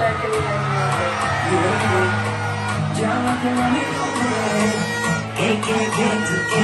you're Yeah. Llama que mami no puede. Que, que, que, que.